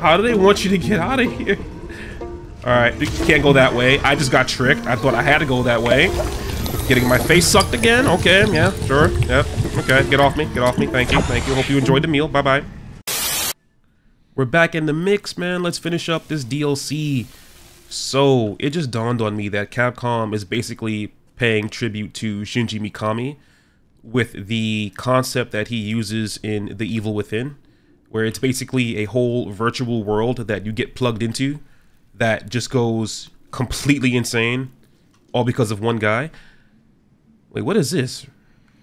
How do they want you to get out of here? Alright, you can't go that way. I just got tricked. I thought I had to go that way. Getting my face sucked again? Okay, yeah, sure. Yep. Okay, get off me. Get off me. Thank you. Thank you. Hope you enjoyed the meal. Bye-bye. We're back in the mix, man. Let's finish up this DLC. So, it just dawned on me that Capcom is basically paying tribute to Shinji Mikami with the concept that he uses in The Evil Within, where it's basically a whole virtual world that you get plugged into that just goes completely insane, all because of one guy. Wait, what is this?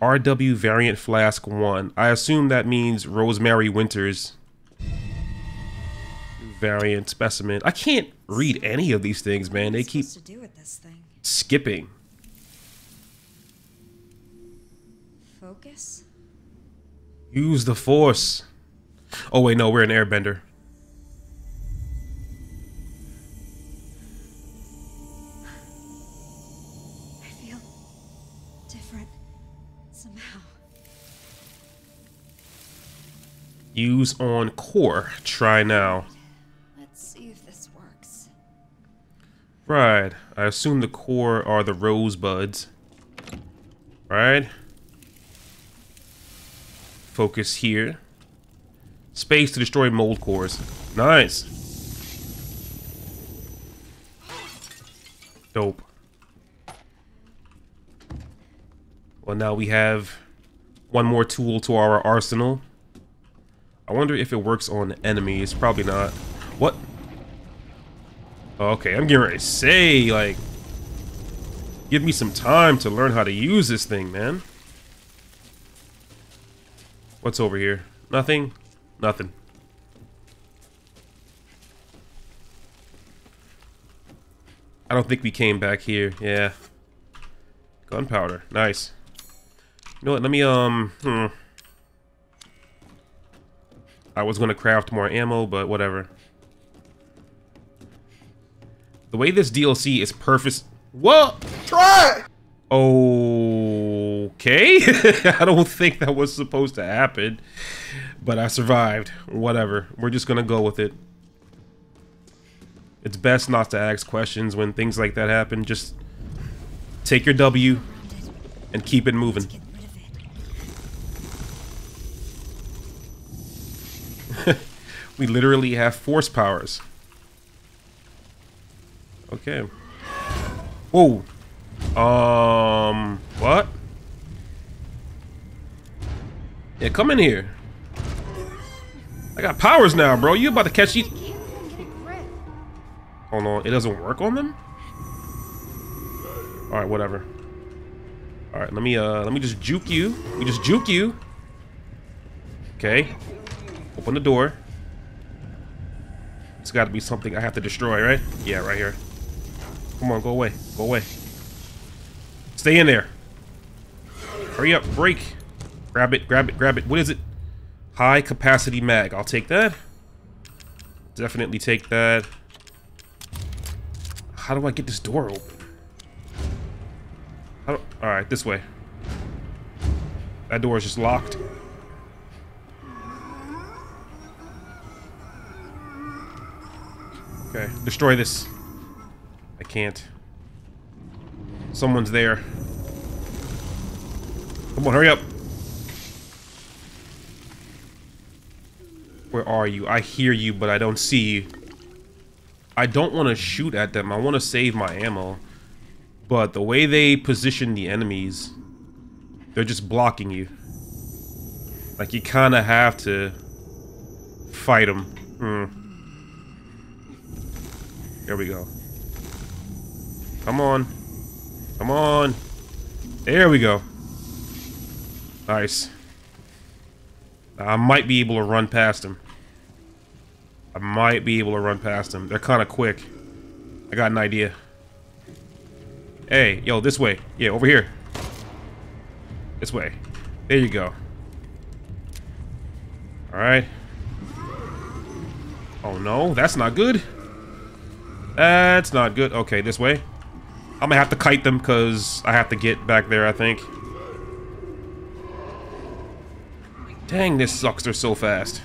RW Variant Flask 1. I assume that means Rosemary Winters variant specimen. I can't read any of these things, man. They keep skipping. Focus? Use the force. Oh wait, no, we're an airbender. I feel different somehow. Use on core. Try now. Let's see if this works. Right. I assume the core are the rosebuds. Right? Focus here. Space to destroy mold cores. Nice. Dope. Well, now we have one more tool to our arsenal. I wonder if it works on enemies. Probably not. What? Okay, I'm getting ready to say, like, give me some time to learn how to use this thing, man. What's over here? Nothing? Nothing. I don't think we came back here. Yeah. Gunpowder. Nice. You know what? Let me, um, hmm. I was going to craft more ammo, but whatever. The way this DLC is perfect... What? Try! Okay. I don't think that was supposed to happen. But I survived. Whatever. We're just to go with it. It's best not to ask questions when things like that happen. Just take your W and keep it moving. We literally have force powers. Okay. Whoa. Um, what? Yeah, come in here. I got powers now, bro. You about to catch these? Can't even get a grip. Hold on, it doesn't work on them. All right, whatever. All right, let me uh, let me just juke you. We just juke you. Okay. Open the door. It's got to be something I have to destroy, right? Yeah, right here. Come on, go away. Go away. Stay in there. Hurry up, break. Grab it, grab it, grab it. What is it? High capacity mag. I'll take that. Definitely take that. How do I get this door open? Do, all right, this way. That door is just locked. Okay, destroy this. I can't. Someone's there. Come on, hurry up. Where are you? I hear you, but I don't see you. I don't want to shoot at them. I want to save my ammo. But the way they position the enemies, they're just blocking you. Like, you kind of have to fight them. Hmm. There we go. Come on. Come on. There we go. Nice. I might be able to run past him. I might be able to run past them. They're kind of quick. I got an idea. Hey, yo, this way. Yeah, over here. This way. There you go. Alright. Oh no, that's not good. That's not good. Okay, this way. I'm gonna have to kite them because I have to get back there, I think. Dang, this sucks. They're so fast.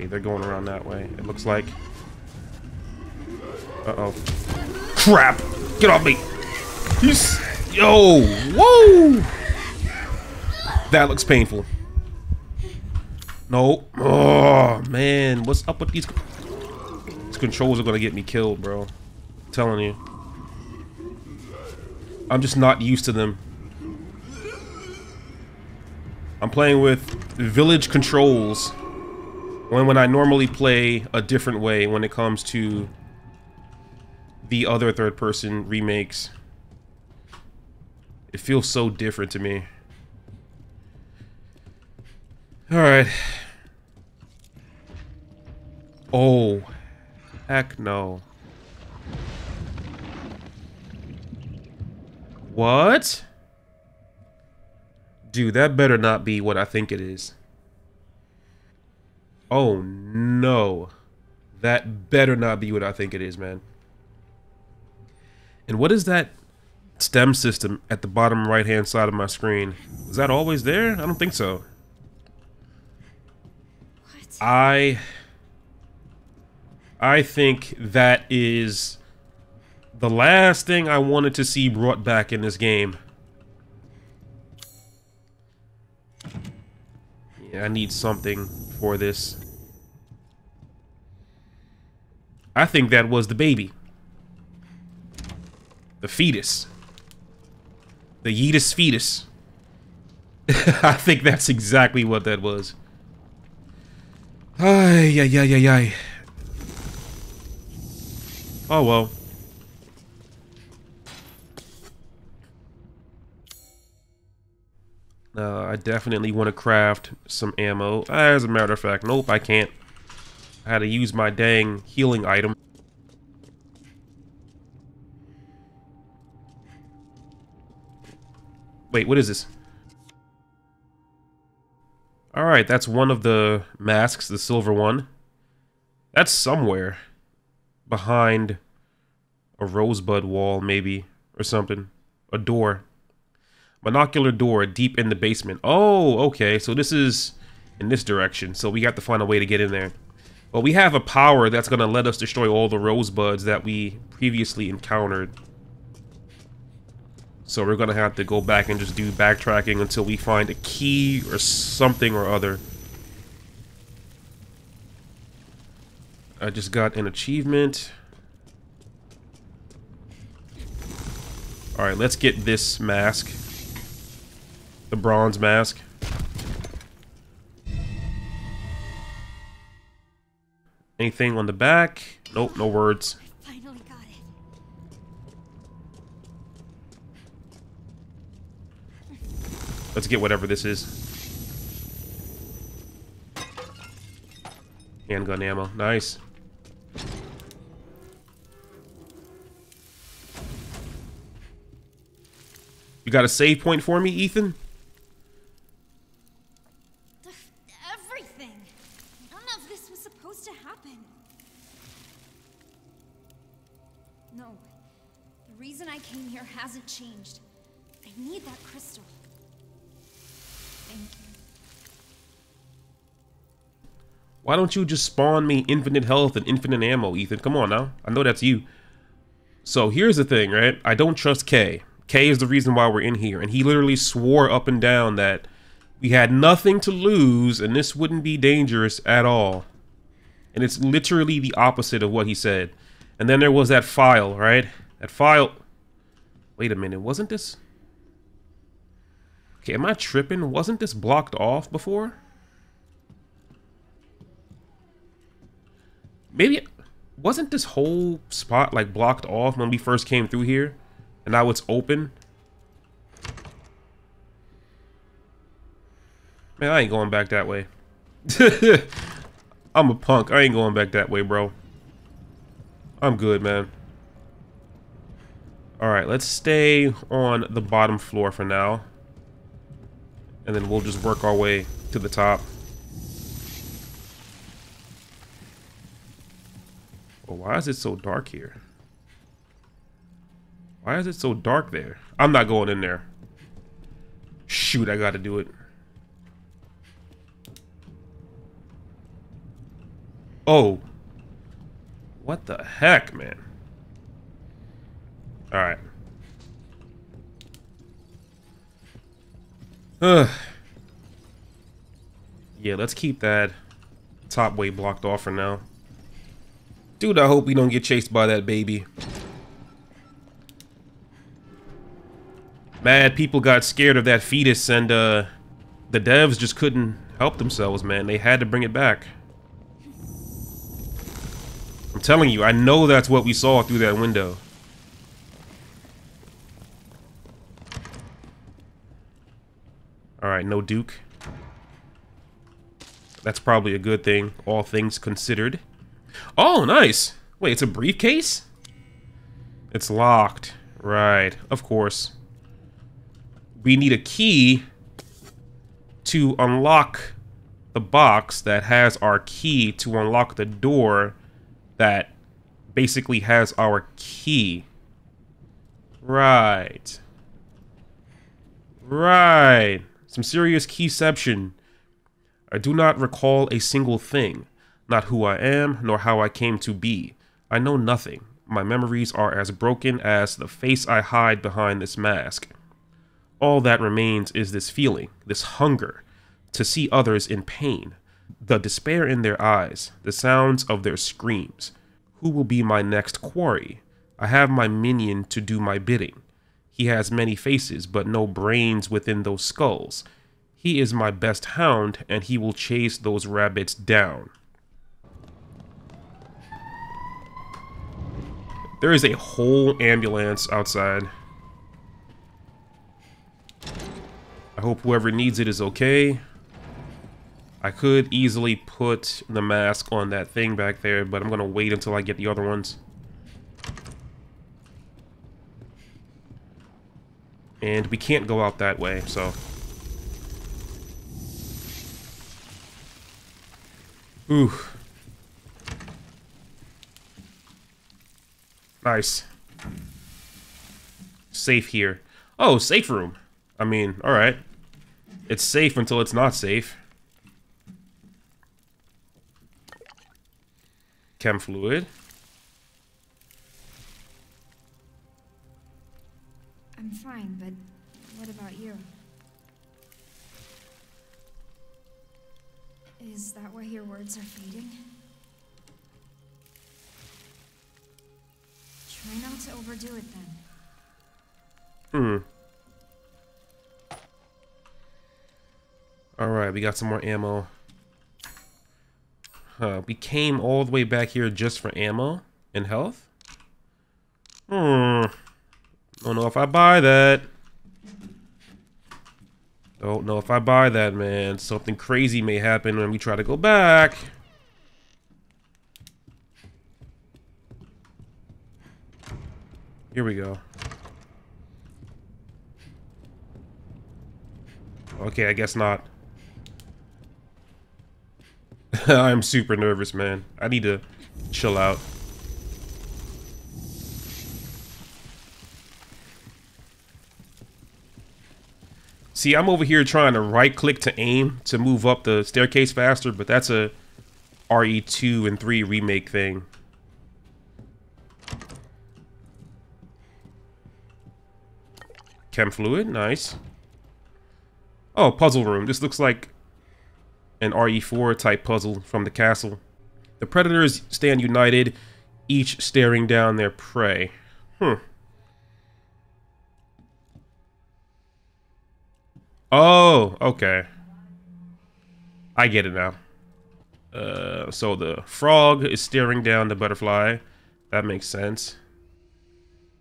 Okay, they're going around that way. It looks like. Uh-oh. Crap! Get off me! He's... Yo! Whoa! That looks painful. No. Oh, man. What's up with these... These controls are gonna get me killed, bro. I'm telling you. I'm just not used to them. I'm playing with village controls when when I normally play a different way when it comes to the other third person remakes. It feels so different to me. Alright. Oh. Heck no. What? Dude, that better not be what I think it is. Oh no. That better not be what I think it is, man. And what is that stem system at the bottom right hand side of my screen? Is that always there? I don't think so. What? I I think that is the last thing I wanted to see brought back in this game. Yeah, I need something for this. I think that was the baby. The fetus. The Yeetus fetus. I think that's exactly what that was. Ay, ay, ay, ay, ay. Oh, well. Uh, I definitely want to craft some ammo. As a matter of fact, nope, I can't. I had to use my dang healing item. Wait, what is this? Alright, that's one of the masks, the silver one. That's somewhere. Behind a rosebud wall, maybe, or something. A door. Monocular door deep in the basement. Oh, okay, so this is in this direction. So we got to find a way to get in there. Well, we have a power that's going to let us destroy all the rosebuds that we previously encountered. So we're going to have to go back and just do backtracking until we find a key or something or other. I just got an achievement. Alright, let's get this mask. The bronze mask. Anything on the back? Nope, no words. Finally got it. Let's get whatever this is. Handgun ammo. Nice. You got a save point for me, Ethan? Why don't you just spawn me infinite health and infinite ammo, Ethan? Come on now. I know that's you. So here's the thing, right? I don't trust K. K is the reason why we're in here. And he literally swore up and down that we had nothing to lose and this wouldn't be dangerous at all. And it's literally the opposite of what he said. And then there was that file, right? That file... Wait a minute, wasn't this... Okay, am I tripping? Wasn't this blocked off before? Maybe... Wasn't this whole spot, like, blocked off when we first came through here? And now it's open? Man, I ain't going back that way. I'm a punk. I ain't going back that way, bro. I'm good, man. Alright, let's stay on the bottom floor for now. And then we'll just work our way to the top. Well, why is it so dark here? Why is it so dark there? I'm not going in there. Shoot, I gotta do it. Oh. What the heck, man? Alright. Ugh. Yeah, let's keep that top way blocked off for now. Dude, I hope we don't get chased by that baby. Mad people got scared of that fetus and uh, the devs just couldn't help themselves, man. They had to bring it back. I'm telling you, I know that's what we saw through that window. Alright, no Duke. That's probably a good thing, all things considered. Oh, nice! Wait, it's a briefcase? It's locked. Right, of course. We need a key to unlock the box that has our key to unlock the door that basically has our key. Right. Right. Some serious keyception. I do not recall a single thing, not who I am, nor how I came to be. I know nothing. My memories are as broken as the face I hide behind this mask. All that remains is this feeling, this hunger, to see others in pain, the despair in their eyes, the sounds of their screams. Who will be my next quarry? I have my minion to do my bidding. He has many faces, but no brains within those skulls. He is my best hound, and he will chase those rabbits down. There is a whole ambulance outside. I hope whoever needs it is okay. I could easily put the mask on that thing back there, but I'm going to wait until I get the other ones. And we can't go out that way, so... Ooh. Nice. Safe here. Oh, safe room. I mean, alright. It's safe until it's not safe. Chem fluid. I'm fine, but what about you? Is that why your words are fading? Overdo it then. Hmm. Alright, we got some more ammo. Huh, we came all the way back here just for ammo and health? Hmm. Don't know if I buy that. Don't know if I buy that, man. Something crazy may happen when we try to go back. Here we go. Okay, I guess not. I'm super nervous, man. I need to chill out. See, I'm over here trying to right click to aim to move up the staircase faster, but that's a RE2 and 3 remake thing. Chem fluid, nice. Oh, puzzle room. This looks like an RE4 type puzzle from the castle. The predators stand united, each staring down their prey. Hmm. Oh, okay. I get it now. Uh, so the frog is staring down the butterfly. That makes sense.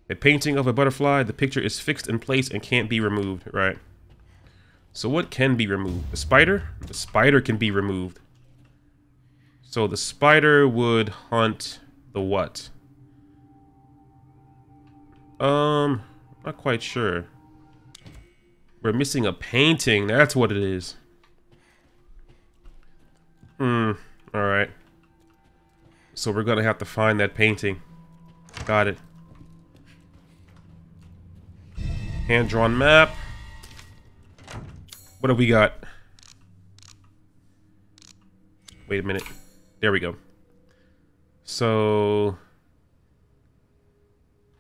A painting of a butterfly, the picture is fixed in place and can't be removed, right? So what can be removed? The spider? The spider can be removed. So the spider would hunt the what? Um, not quite sure. We're missing a painting. That's what it is. Hmm. Alright. So we're gonna have to find that painting. Got it. Hand-drawn map. What have we got? Wait a minute. There we go. So...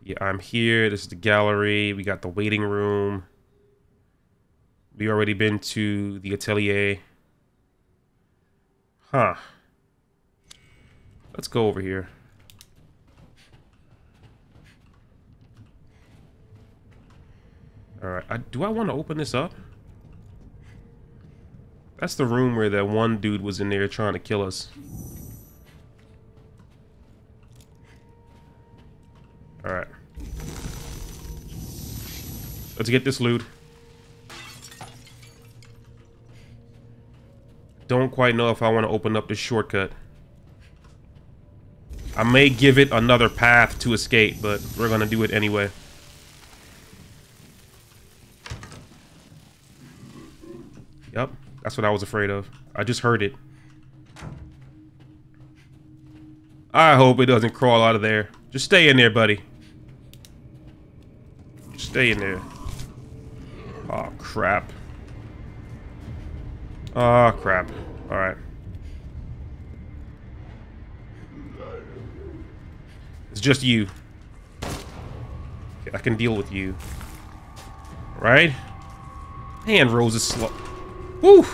Yeah, I'm here. This is the gallery. We got the waiting room. We already been to the atelier. Huh. Let's go over here. Alright, do I want to open this up? That's the room where that one dude was in there trying to kill us. Alright. Let's get this loot. Don't quite know if I want to open up this shortcut. I may give it another path to escape, but we're going to do it anyway. Yep, that's what I was afraid of. I just heard it. I hope it doesn't crawl out of there. Just stay in there, buddy. Just stay in there. Oh, crap. Oh, crap. Alright. It's just you. I can deal with you. Right? Man, Rose is slow. Woo!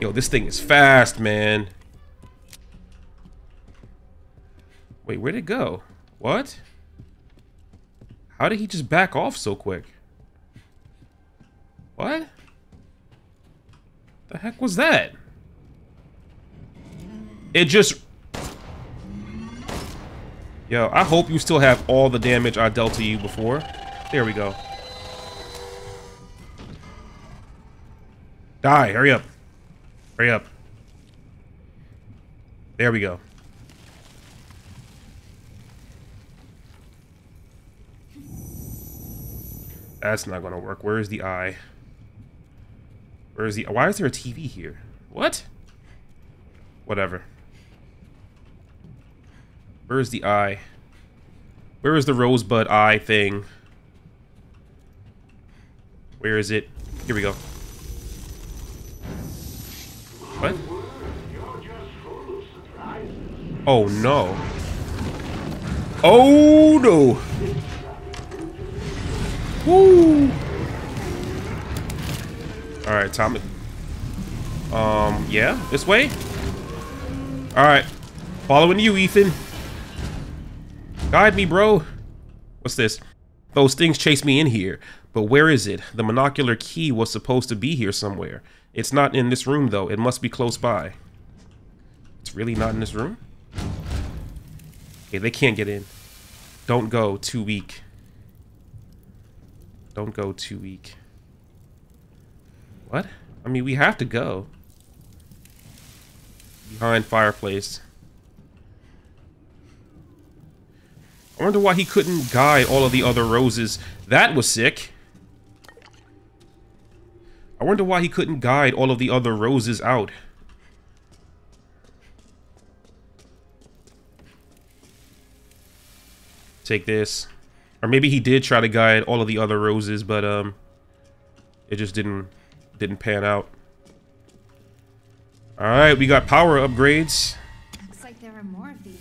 Yo, this thing is fast, man. Wait, where'd it go? What? How did he just back off so quick? What? The heck was that? It just... Yo, I hope you still have all the damage I dealt to you before. There we go. Die, hurry up. Hurry up. There we go. That's not gonna work. Where is the eye? Where is the... Why is there a TV here? What? Whatever. Where is the eye? Where is the rosebud eye thing? Where is it? Here we go. What? Oh no. Oh no. Woo. All right, Tommy. Um, yeah, this way. All right, following you, Ethan. Guide me, bro. What's this? Those things chased me in here, but where is it? The monocular key was supposed to be here somewhere. It's not in this room, though. It must be close by. It's really not in this room? Okay, they can't get in. Don't go. Too weak. Don't go too weak. What? I mean, we have to go. Behind fireplace. I wonder why he couldn't guy all of the other roses. That was sick. I wonder why he couldn't guide all of the other roses out. Take this. Or maybe he did try to guide all of the other roses, but um it just didn't didn't pan out. Alright, we got power upgrades. Looks like there are more of these.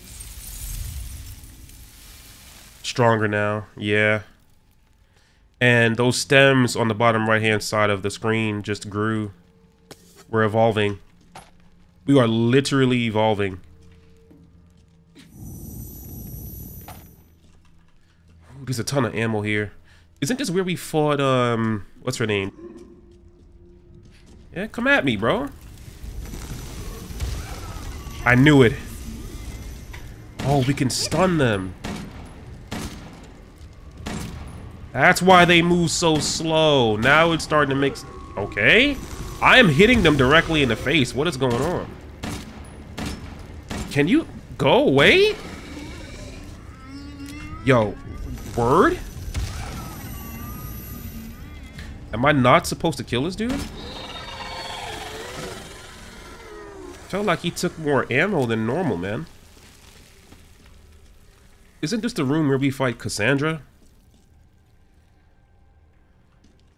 Stronger now, yeah. And those stems on the bottom right hand side of the screen just grew. We're evolving. We are literally evolving. Ooh, there's a ton of ammo here. Isn't this where we fought, um, what's her name? Yeah, come at me, bro. I knew it. Oh, we can stun them. That's why they move so slow. Now it's starting to make... Okay. I am hitting them directly in the face. What is going on? Can you go away? Yo, word? Am I not supposed to kill this dude? Felt like he took more ammo than normal, man. Isn't this the room where we fight Cassandra?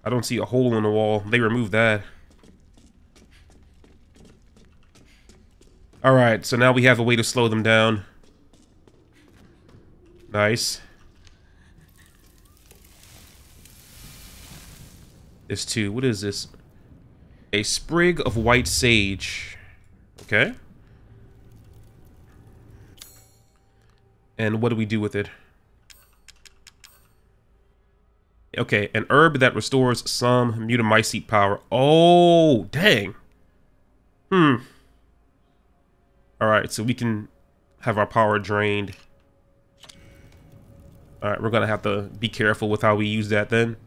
I don't see a hole in the wall. They removed that. Alright, so now we have a way to slow them down. Nice. This too. What is this? A sprig of white sage. Okay. And what do we do with it? Okay, an herb that restores some mutamycete power. Oh, dang. Hmm. Alright, so we can have our power drained. Alright, we're gonna have to be careful with how we use that then.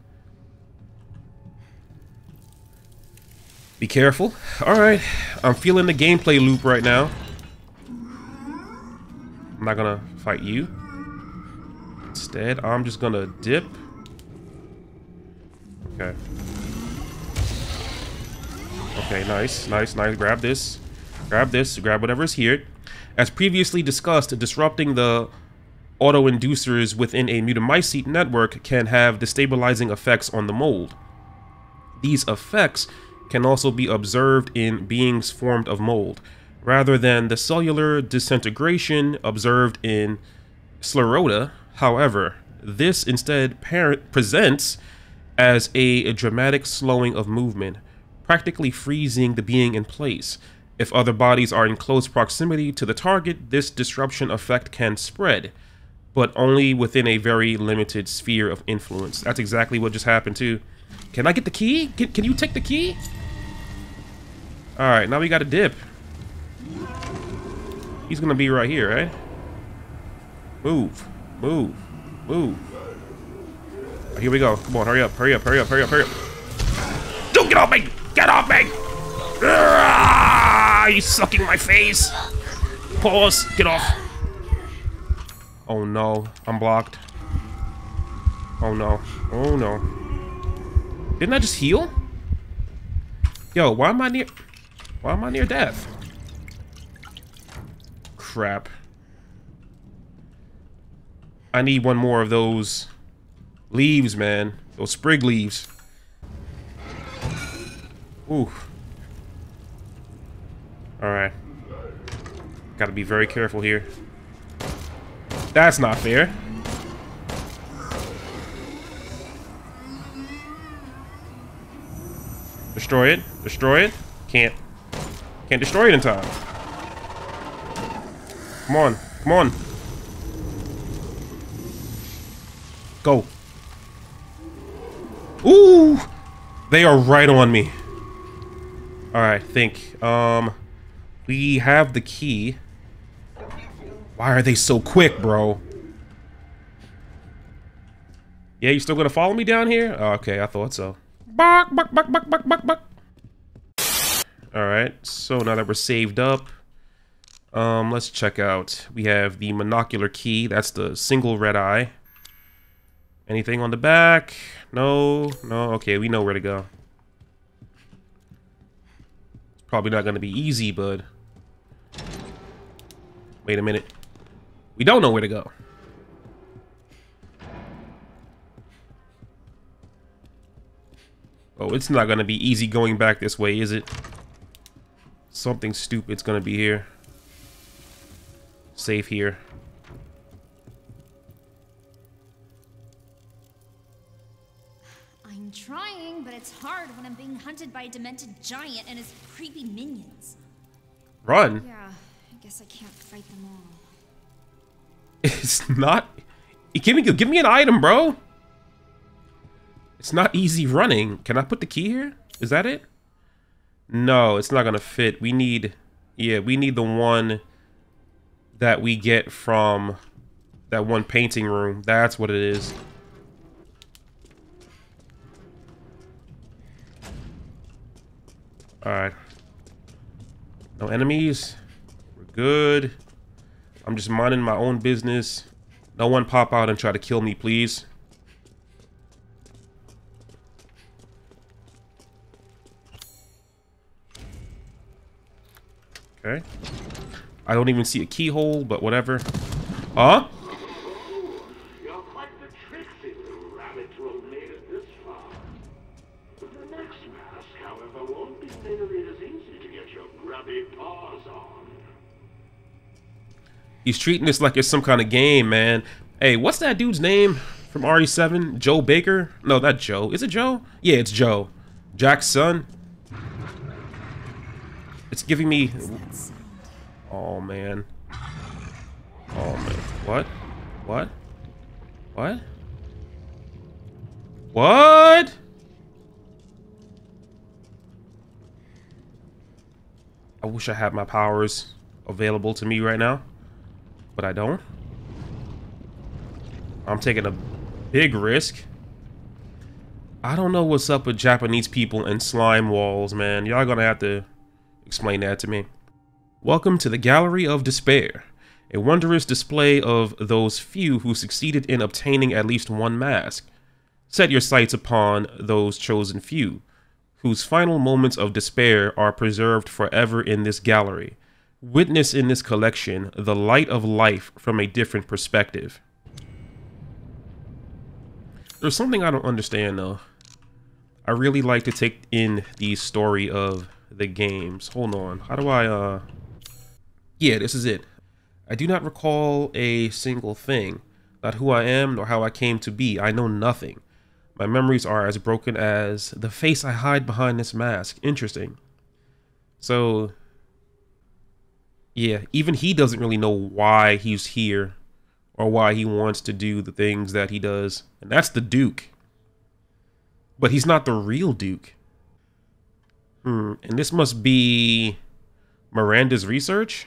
Be careful. Alright, I'm feeling the gameplay loop right now. I'm not gonna fight you. Instead, I'm just gonna dip. Okay. Okay, nice, nice, nice. Grab this. Grab this. Grab whatever's here. As previously discussed, disrupting the autoinducers within a mutamycete network can have destabilizing effects on the mold. These effects can also be observed in beings formed of mold, rather than the cellular disintegration observed in Sclerotia. However, this instead presents as a dramatic slowing of movement, practically freezing the being in place. If other bodies are in close proximity to the target, this disruption effect can spread, but only within a very limited sphere of influence. That's exactly what just happened too. Can I get the key? Can, can you take the key? Alright, now we got a dip. He's gonna be right here, right? Move. Move. Move. Here we go. Come on, hurry up, hurry up, hurry up, hurry up, hurry up. Don't get off me! Get off me! Ah, you sucking my face! Pause. Get off. Oh no, I'm blocked. Oh no. Oh no. Didn't I just heal? Yo, why am I near... Why am I near death? Crap. I need one more of those Leaves, man. Those sprig leaves. Ooh. Alright. Gotta be very careful here. That's not fair. Destroy it. Destroy it. Can't. Can't destroy it in time. Come on. Come on. Go. Ooh! They are right on me. Alright, think. Um, we have the key. Why are they so quick, bro? Yeah, you still gonna follow me down here? Oh, okay, I thought so. Buck, buck, buck, buck, buck, buck, buck. Alright, so now that we're saved up, um, let's check out. We have the monocular key. That's the single red eye. Anything on the back? No, no. Okay, we know where to go. It's probably not going to be easy, but... Wait a minute. We don't know where to go. Oh, it's not going to be easy going back this way, is it? Something stupid's going to be here. Safe here. It's hard when I'm being hunted by a demented giant and his creepy minions. Run? Yeah, I guess I can't fight them all. It's not... Give me, give me an item, bro. It's not easy running. Can I put the key here? Is that it? No, it's not gonna fit. We need... Yeah, we need the one that we get from that one painting room. That's what it is. Alright. No enemies. We're good. I'm just minding my own business. No one pop out and try to kill me, please. Okay. I don't even see a keyhole, but whatever. Huh? He's treating this like it's some kind of game, man. Hey, what's that dude's name from RE7? Joe Baker? No, not Joe. Is it Joe? Yeah, it's Joe. Jack's son. It's giving me... Oh, man. Oh, man. What? What? What? What? I wish I had my powers available to me right now, but I don't. I'm taking a big risk. I don't know what's up with Japanese people and slime walls, man. Y'all gonna have to explain that to me. Welcome to the Gallery of Despair, a wondrous display of those few who succeeded in obtaining at least one mask. Set your sights upon those chosen few, whose final moments of despair are preserved forever in this gallery. Witness in this collection the light of life from a different perspective. There's something I don't understand though. I really like to take in the story of the games. Hold on. How do I, uh... Yeah, this is it. I do not recall a single thing. Not who I am, nor how I came to be. I know nothing. My memories are as broken as the face I hide behind this mask. Interesting. So, yeah, even he doesn't really know why he's here or why he wants to do the things that he does. And that's the Duke. But he's not the real Duke. Hmm, and this must be Miranda's research?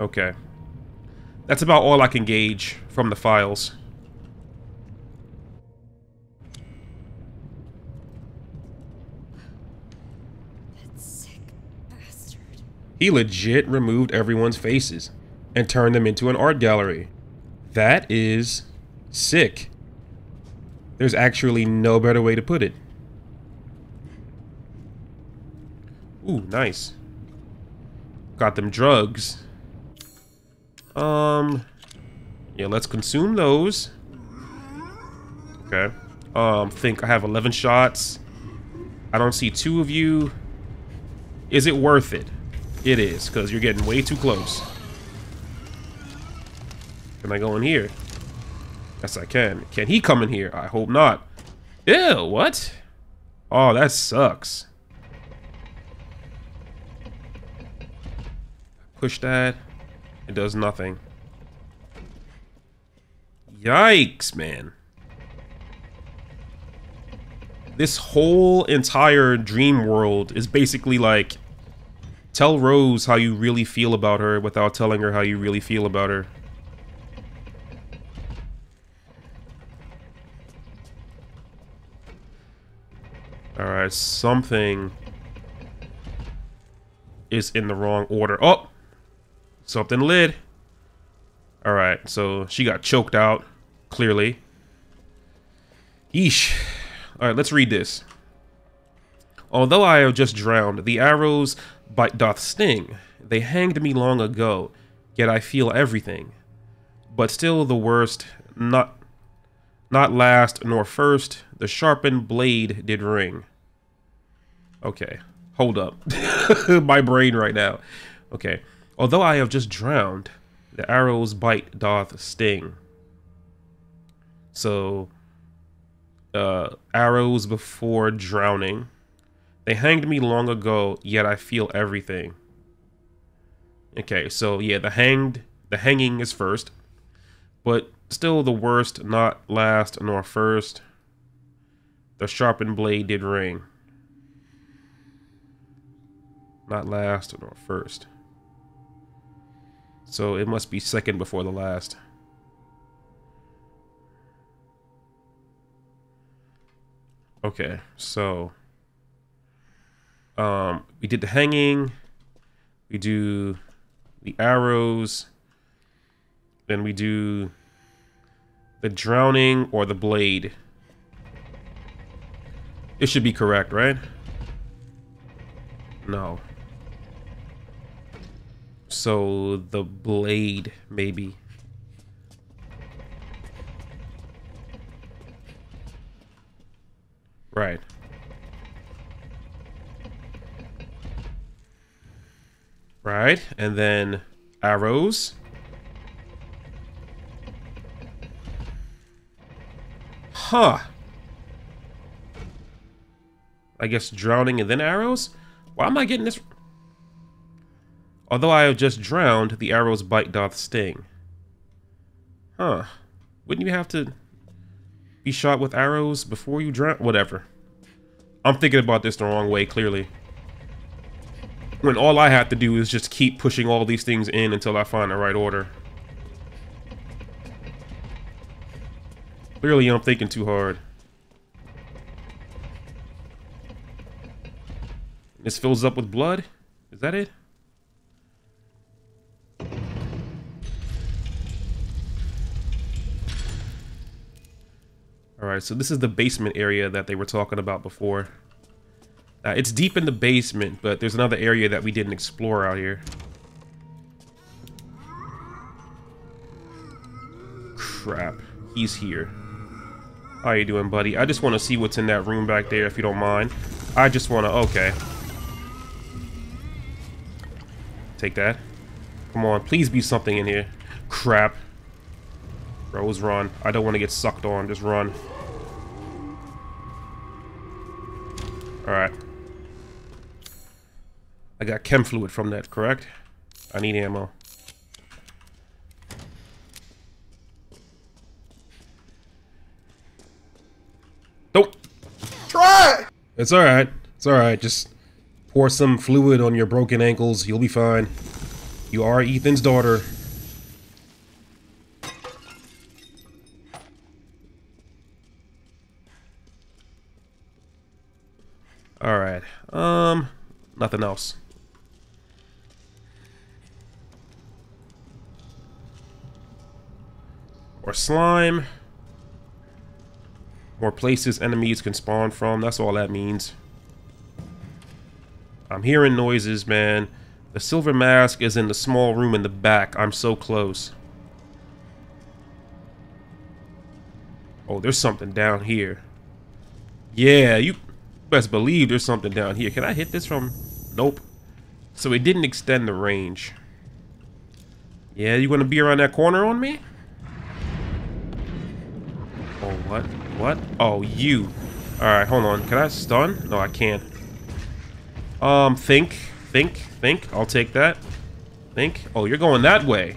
Okay. That's about all I can gauge from the files. He legit removed everyone's faces and turned them into an art gallery. That is sick. There's actually no better way to put it. Ooh, nice. Got them drugs. Um, yeah, let's consume those. Okay. Um, think I have 11 shots. I don't see two of you. Is it worth it? It is, because you're getting way too close. Can I go in here? Yes, I can. Can he come in here? I hope not. Ew, what? Oh, that sucks. Push that. It does nothing. Yikes, man. This whole entire dream world is basically like Tell Rose how you really feel about her without telling her how you really feel about her. Alright, something is in the wrong order. Oh! Something lid. Alright, so she got choked out, clearly. Yeesh. Alright, let's read this. Although I have just drowned, the arrows bite doth sting. They hanged me long ago, yet I feel everything. But still the worst, not not last nor first, the sharpened blade did ring. Okay, hold up. My brain right now. Okay, although I have just drowned, the arrow's bite doth sting. So, uh, arrows before drowning they hanged me long ago, yet I feel everything. Okay, so yeah, the hanged, the hanging is first, but still the worst, not last nor first. The sharpened blade did ring. Not last nor first. So it must be second before the last. Okay, so um, we did the hanging. We do the arrows. Then we do the drowning or the blade. It should be correct, right? No. So the blade, maybe. Right. Right, and then Arrows. Huh. I guess drowning and then arrows? Why am I getting this? Although I have just drowned, the arrow's bite doth sting. Huh. Wouldn't you have to be shot with arrows before you drown? Whatever. I'm thinking about this the wrong way, clearly. When all I have to do is just keep pushing all these things in until I find the right order. Clearly, I'm thinking too hard. This fills up with blood? Is that it? Alright, so this is the basement area that they were talking about before. Uh, it's deep in the basement, but there's another area that we didn't explore out here. Crap. He's here. How you doing, buddy? I just want to see what's in that room back there, if you don't mind. I just want to... Okay. Take that. Come on, please be something in here. Crap. Rose, run. I don't want to get sucked on. Just run. Alright. Got chem fluid from that, correct? I need ammo. Nope. Try! It's alright. It's alright. Just pour some fluid on your broken ankles. You'll be fine. You are Ethan's daughter. Alright. Um, nothing else. Or slime. More places enemies can spawn from. That's all that means. I'm hearing noises, man. The silver mask is in the small room in the back. I'm so close. Oh, there's something down here. Yeah, you best believe there's something down here. Can I hit this from... Nope. So it didn't extend the range. Yeah, you gonna be around that corner on me? What? What? Oh, you. Alright, hold on. Can I stun? No, I can't. Um, think. Think. Think. I'll take that. Think. Oh, you're going that way.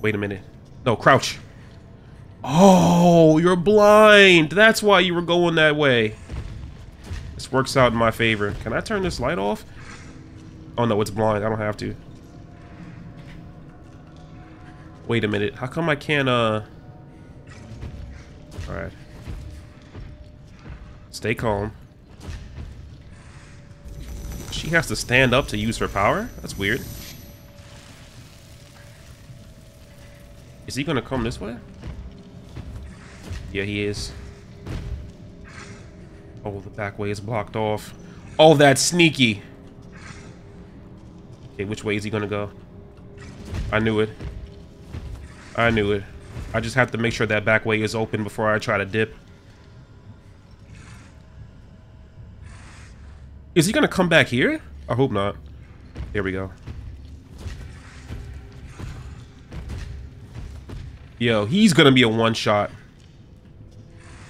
Wait a minute. No, crouch. Oh, you're blind. That's why you were going that way. This works out in my favor. Can I turn this light off? Oh, no, it's blind. I don't have to. Wait a minute. How come I can't, uh... Stay calm. She has to stand up to use her power? That's weird. Is he gonna come this way? Yeah, he is. Oh, the back way is blocked off. Oh, that's sneaky. Okay, which way is he gonna go? I knew it. I knew it. I just have to make sure that back way is open before I try to dip. Is he gonna come back here? I hope not. Here we go. Yo, he's gonna be a one-shot.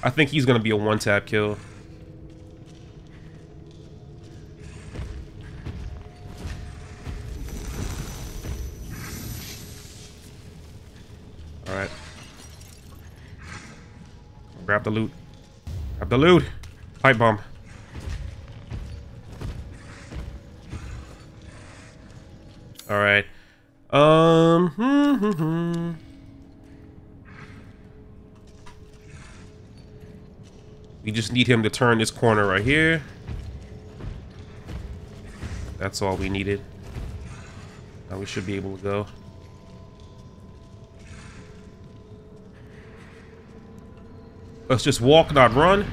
I think he's gonna be a one-tap kill. Alright. Grab the loot. Grab the loot! Pipe bomb. Alright. Um. Hmm, hmm, hmm. We just need him to turn this corner right here. That's all we needed. Now we should be able to go. Let's just walk, not run.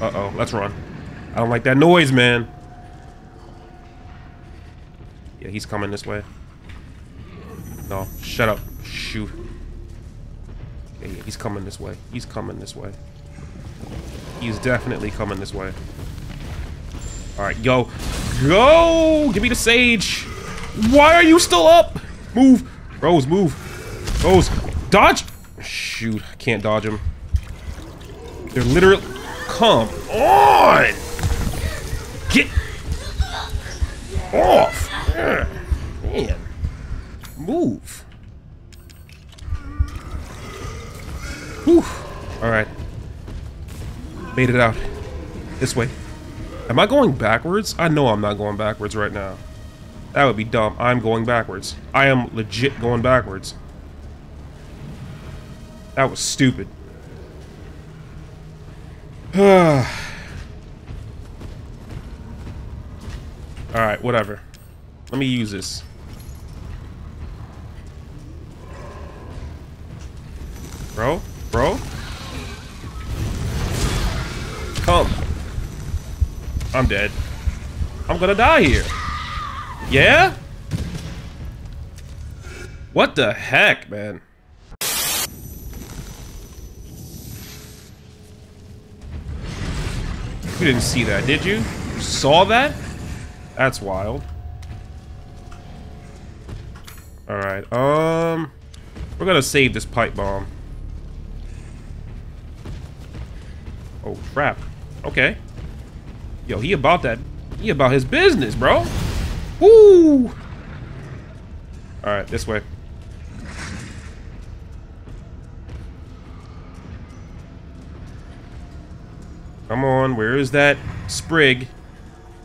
Uh-oh, let's run. I don't like that noise, man. Yeah, he's coming this way. No, shut up. Shoot. Yeah, yeah, he's coming this way. He's coming this way. He's definitely coming this way. Alright, go. Go! Give me the sage! Why are you still up? Move. Rose, move. Rose, dodge. Shoot, I can't dodge him. They're literally... Come on! Get off! Alright. Made it out. This way. Am I going backwards? I know I'm not going backwards right now. That would be dumb. I'm going backwards. I am legit going backwards. That was stupid. Alright, whatever. Let me use this. Bro? Bro? I'm dead. I'm gonna die here. Yeah? What the heck, man? You didn't see that, did you? You saw that? That's wild. Alright, um... We're gonna save this pipe bomb. Oh, crap. Okay. Yo, he about that. He about his business, bro. Woo! Alright, this way. Come on, where is that sprig?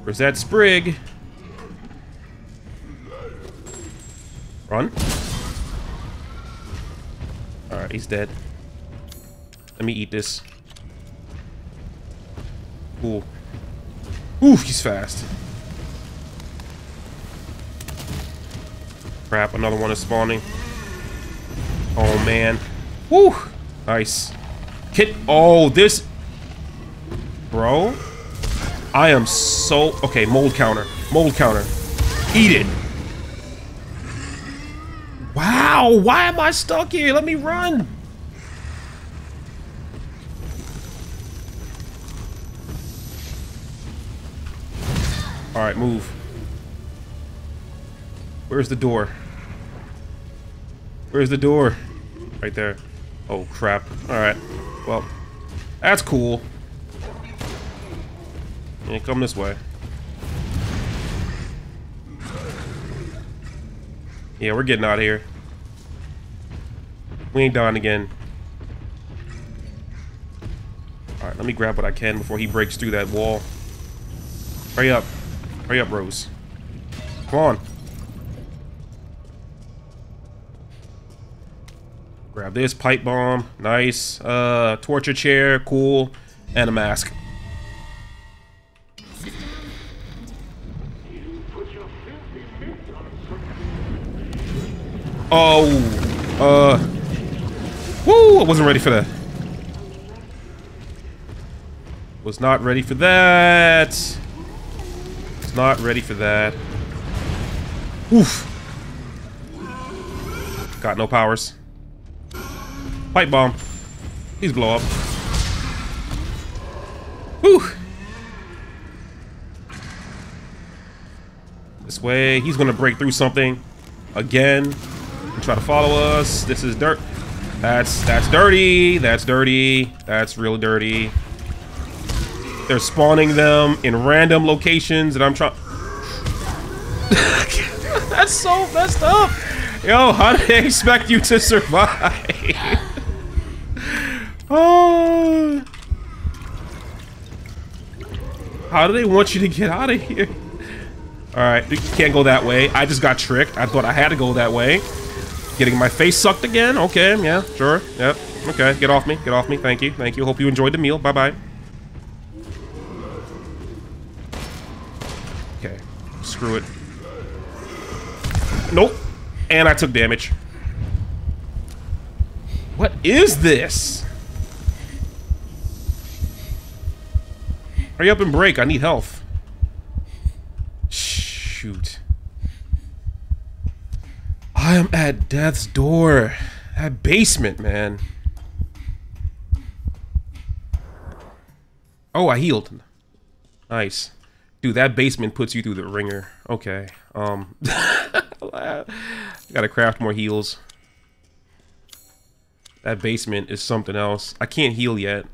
Where's that sprig? Run. Alright, he's dead. Let me eat this. Cool. Ooh, he's fast. Crap, another one is spawning. Oh, man. Woo! Nice. Hit. Oh, this... Bro? I am so... Okay, mold counter. Mold counter. Eat it. Wow, why am I stuck here? Let me run. Alright, move. Where's the door? Where's the door? Right there. Oh, crap. Alright. Well, that's cool. Yeah, come this way. Yeah, we're getting out of here. We ain't dying again. Alright, let me grab what I can before he breaks through that wall. Hurry up. Hurry up, Rose. Come on. Grab this pipe bomb. Nice. Uh, torture chair. Cool. And a mask. Oh. Uh. Woo! I wasn't ready for that. Was not ready for that not ready for that. Oof. Got no powers. Pipe bomb. Please blow up. Whew. This way. He's gonna break through something again and try to follow us. This is dirt. That's that's dirty. That's dirty. That's real dirty. They're spawning them in random locations, and I'm trying. That's so messed up. Yo, how do they expect you to survive? oh. How do they want you to get out of here? Alright, you can't go that way. I just got tricked. I thought I had to go that way. Getting my face sucked again? Okay, yeah, sure. Yep. Okay, get off me. Get off me. Thank you. Thank you. Hope you enjoyed the meal. Bye-bye. Screw it. Nope. And I took damage. What is this? Hurry up and break. I need health. Shoot. I am at death's door. That basement, man. Oh, I healed. Nice. Dude, that basement puts you through the ringer. Okay. Um, gotta craft more heals. That basement is something else. I can't heal yet.